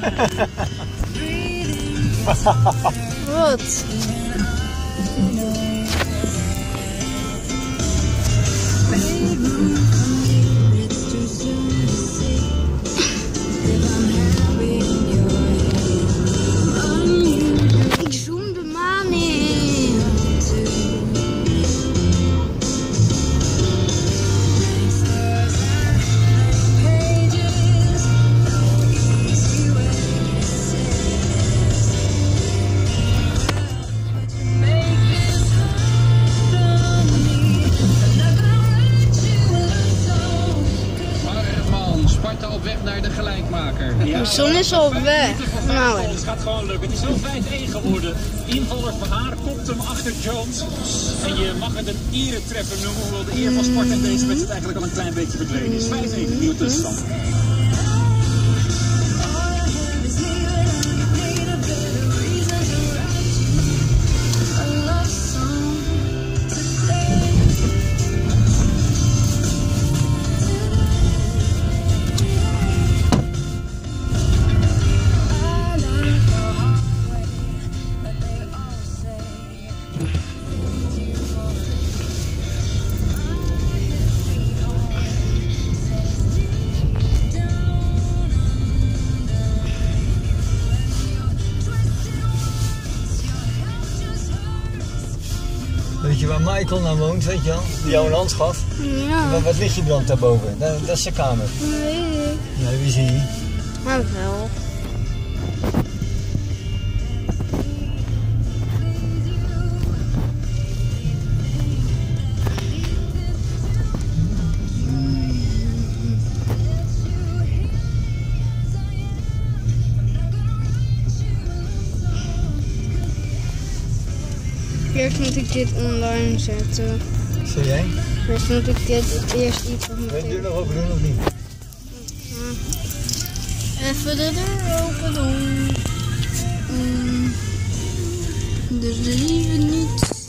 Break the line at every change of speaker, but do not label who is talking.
Wat?
Op weg naar de gelijkmaker.
De zon is al weg. Nou,
Het gaat gewoon lukken. Het is wel 5-1 geworden. Invaller van haar kopt hem achter Jones. En je mag het een eretreffer noemen, hoewel de eer van Sparta in deze wedstrijd eigenlijk al een klein beetje verdwenen is. 5-1, nieuwe tussenstand.
Waar Michael nou woont, weet je wel? Die jou een hand gaf.
ja.
Wat, wat ligt je brand daarboven? Dat, dat is zijn kamer.
Nee,
Nee, wie zie je?
maar wel. Eerst moet ik dit online zetten.
Zie jij?
Eerst moet ik dit eerst iets op mijn
Wil je deur nog open doen of niet?
Even de deur open doen. Mm. De leven niet.